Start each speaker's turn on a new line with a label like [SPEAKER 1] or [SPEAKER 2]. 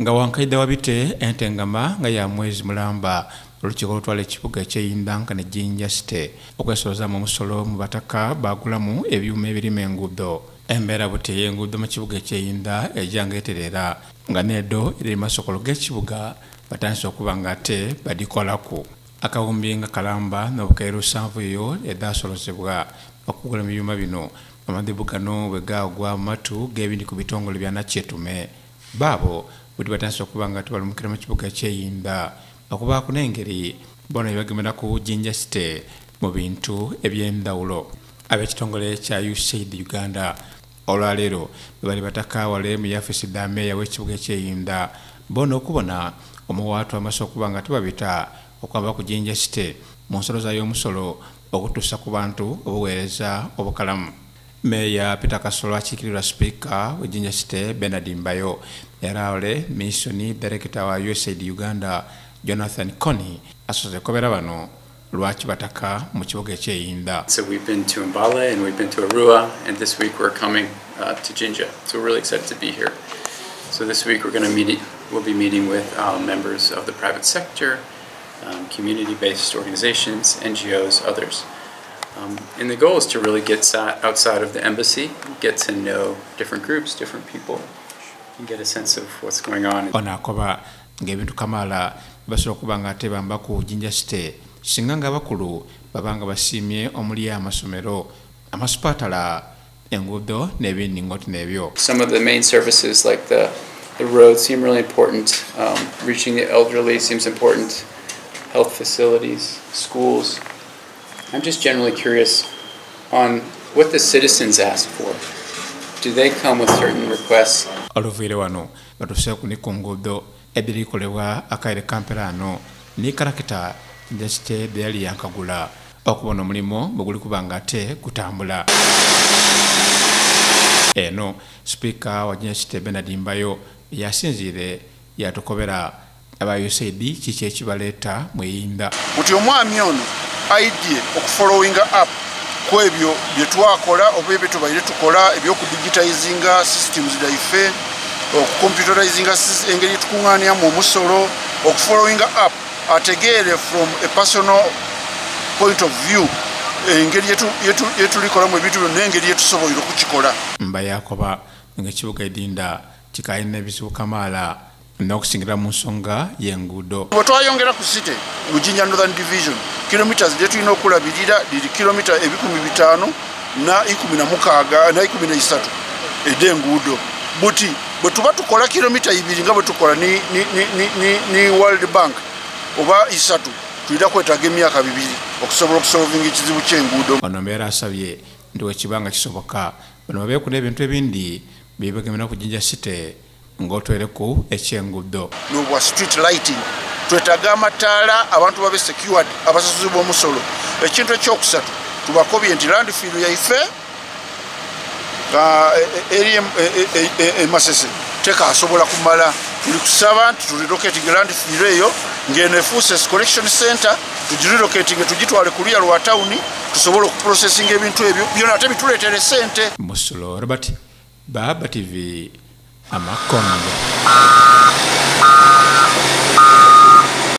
[SPEAKER 1] nga wankaida wabite entengama nga ya mwezi mulamba. Olukiiko olutwala ekibuga ekyeyinda nga ne jinja city. Okwesolozamu omusolo mu bataka bagulamu ebyuma ebirima enguudo embeera buti ey'enguudo mu kibuga ekyeyinda ejanga eterera nga needo eri masokolo g'ekibuga batandise okuba nga ate badikolaku akawumbi nga kalamba n'obukaire lusanvu eyo edasolozebwa okugula mu byuma bino. Amadhibu gano bwe gaagwa mu matu g'ebindi ku bitongole bya nakyetume baabo buti batandise okuba nga tebalumukira mu kibuga kyeyinda okubaako n'engeri bona byebagemeraku jinja city mu bintu eby'endawulo. Ab'ekitongole kya usaid uganda olwaleero bwe bali bataka wale mu yafisi dameeya w'ekibuga ekyeyinda bona okubona omuwaatu amaze okuba nga tebabita okwamba ku jinja city mu nsoloza y'omusolo okutuusa ku bantu obuweereza obukalamu peter kasolo mbayo wa usaid uganda jonathan asoze kobera bano bataka mu kibuga
[SPEAKER 2] So we've been to Mbale and we've been to Arua, and this week we're coming uh, to Jinja. So we're really excited to be here. So this week we're going to meet. We'll be meeting with um, members of the private sector, um, community-based organizations, NGOs, others. Um, and the goal is to really get sat outside of the embassy, get to know different groups, different people, and get a sense of what's going on.
[SPEAKER 1] ng'ebintu kamala basobola okuba nga ate bamba ku jinja city singa nga bakulu baba nga basiimye omuli amasomero amasupatala enguudo n'ebindi ngoti n'ebyo
[SPEAKER 2] Some of the main services like the, the roads seem really important. Um, reaching the elderly seems important. Health facilities, schools. I'm just generally curious on what the citizens ask for. Do they come with certain requests?
[SPEAKER 1] oluviire wano batuseeku ni kongodo, nguudo ebirikolebwa akaire kamperaano ni karakita ndeste beli yankagula okubona omulimu bwe guli kuba nga ate gutambula eno sipiika wa jasite benard mbayo yasinziire yatukobera aba usaid kiki ekibaleeta mweyinda
[SPEAKER 3] nti omwami ono aidye okufollowinga up ku ebyo bye twakola oba ebyo tubaire tukola ebyokudigitizinga systems zaife okucomputerizinga sys- engeri yetukuŋŋaanyamu omusolo okufollowinga up ategeere from a personal point of view engeri yetu- yetu- yetulikolamu ebintu byo n'engeri yetusoboire okukikola.
[SPEAKER 1] Mba yakoba ng'ekibuga edinda kikaalina ebizibu kamaala n'okusingira mu nsonga y'enguudo.
[SPEAKER 3] Bwe twayongera ku site mu jinja northern division kilometers gye tulina okulabirira liri kilomita ebikumi bitaano na ikumi na mukaaga na ikumi na isatu ed'enguudo buti bwe tuba tukola kilomita ibiri nga bwe tukola ni, ni, ni, ni, ni, world bank oba isatu tulina kwetaaga emyaka bibiri okusobola okusolovinga ekizibu ky'enguudo.
[SPEAKER 1] Ono mbeera asabye nti wekibanga kisoboka bano babeeku n'ebintu ebindi byebagemera ku jinja city ng'otwereku ekyenguudo
[SPEAKER 3] nobwa street lighting. Twetaaga amataala abantu babe secured abasasuzi b'omusolo. Ekintu ekyokusatu tubakobye nti landfill yaife e- e- eri em- e- emasese tekasobola kumala. Tuli kusaba nti tulilocating landfill eyo ngeno efuses collection center tugirelocating tugitwale kuliya lwa tawuni tusobole okuprocessinga ebintu ebyo byona ate bituleetere sente
[SPEAKER 1] musulo robert baba tv amakongo